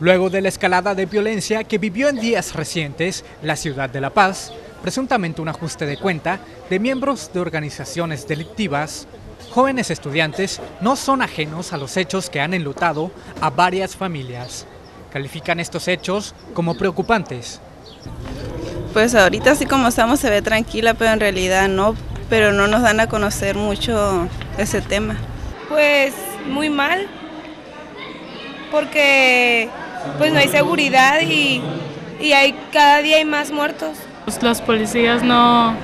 Luego de la escalada de violencia que vivió en días recientes la ciudad de La Paz, presuntamente un ajuste de cuenta de miembros de organizaciones delictivas, jóvenes estudiantes no son ajenos a los hechos que han enlutado a varias familias. Califican estos hechos como preocupantes. Pues ahorita así como estamos se ve tranquila, pero en realidad no, pero no nos dan a conocer mucho ese tema. Pues muy mal, porque pues no hay seguridad y, y hay, cada día hay más muertos. Pues los policías no,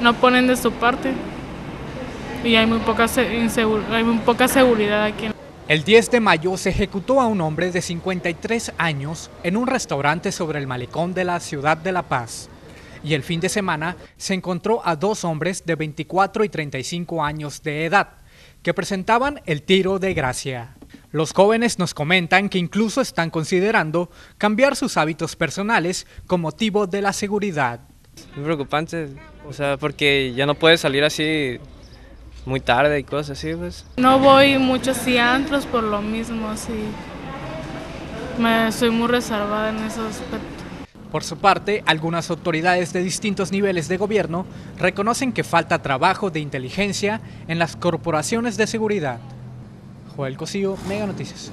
no ponen de su parte y hay muy poca, hay muy poca seguridad aquí. El 10 de mayo se ejecutó a un hombre de 53 años en un restaurante sobre el malecón de la ciudad de La Paz. Y el fin de semana se encontró a dos hombres de 24 y 35 años de edad que presentaban el tiro de gracia. Los jóvenes nos comentan que incluso están considerando cambiar sus hábitos personales con motivo de la seguridad. Muy preocupante, o sea, porque ya no puedes salir así muy tarde y cosas así, pues. No voy mucho así antros por lo mismo, sí. Me, soy muy reservada en esos aspectos. Por su parte, algunas autoridades de distintos niveles de gobierno reconocen que falta trabajo de inteligencia en las corporaciones de seguridad. Joel Cosío, Mega Noticias.